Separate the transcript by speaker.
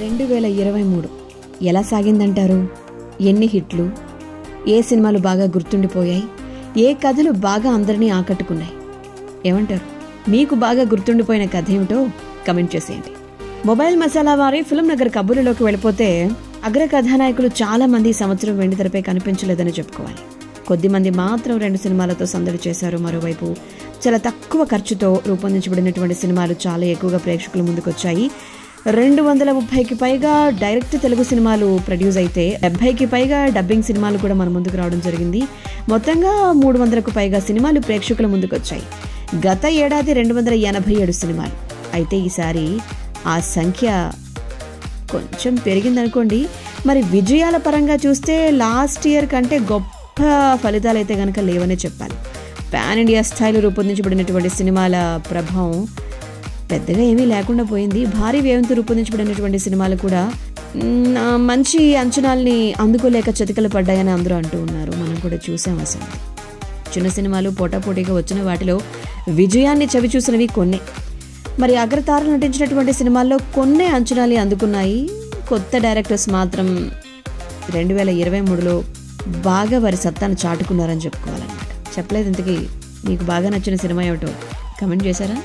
Speaker 1: రెండు వేల ఇరవై మూడు. ఎలా సాగిందంటారు? ఎన్ని హిట్లు? ఏ సినిమాలు బాగా గుర్తుండిపోయాయి? ఏ కథలు బాగా అందరినీ ఆకట్టుకున్నాయి? ఏమంటారు? మీకు బాగా గుర్తుండిపోయిన కథ ఏమిటో కమెంట్ చేసేయండి. మొబైల్ మసాలా వారి ఫిల్మ్ నగర్ కబుర్లలోకి వెళ్ళిపోతే అగ్ర కథానాయకులు చాలా మంది సంవత్సరం వెండితెరపై కనిపించలేదని చెప్పుకోవాలి. కొద్ది మంది మాత్రం రెండు సినిమాలతో సందడి చేశారు. మరోవైపు చాలా తక్కువ ఖర్చుతో రూపొందించబడినటువంటి సినిమాలు చాలా ఎక్కువగా ప్రేక్షకుల ముందుకొచ్చాయి. రెండు వందల ముప్పైకి పైగా డైరెక్ట్ తెలుగు సినిమాలు ప్రొడ్యూస్ అయితే డెబ్బైకి పైగా డబ్బింగ్ సినిమాలు కూడా మన ముందుకు రావడం జరిగింది. మొత్తంగా మూడు వందలకు పైగా సినిమాలు ప్రేక్షకుల ముందుకు వచ్చాయి గత ఏడాది రెండు వందల ఎనభై ఏడు సినిమాలు. అయితే ఈసారి ఆ సంఖ్య కొంచెం పెరిగిందనుకోండి. మరి విజయాల పరంగా చూస్తే లాస్ట్ ఇయర్ కంటే గొప్ప ఫలితాలు అయితే కనుక లేవనే చెప్పాలి. పాన్ ఇండియా స్థాయిలో రూపొందించబడినటువంటి సినిమాల ప్రభావం పెద్దగా ఏమీ లేకుండా పోయింది. భారీ వ్యయంతో రూపొందించబడినటువంటి సినిమాలు కూడా మంచి అంచనాల్ని అందుకోలేక చతికలు పడ్డాయని అందరూ అంటూ ఉన్నారు. మనం కూడా చూసాం అసలు. చిన్న సినిమాలు పోటాపోటీగా వచ్చిన వాటిలో విజయాన్ని చవి చూసినవి కొన్ని. మరి అగ్రతారలు నటించినటువంటి సినిమాల్లో కొన్ని అంచనాలు అందుకున్నాయి. కొత్త డైరెక్టర్స్ మాత్రం రెండు వేల ఇరవై మూడులో బాగా వారి సత్తాను చాటుకున్నారని చెప్పుకోవాలన్నమాట. చెప్పలేదు ఇంతకీ. మీకు బాగా నచ్చిన సినిమా ఏమిటో కమెంట్ చేశారా?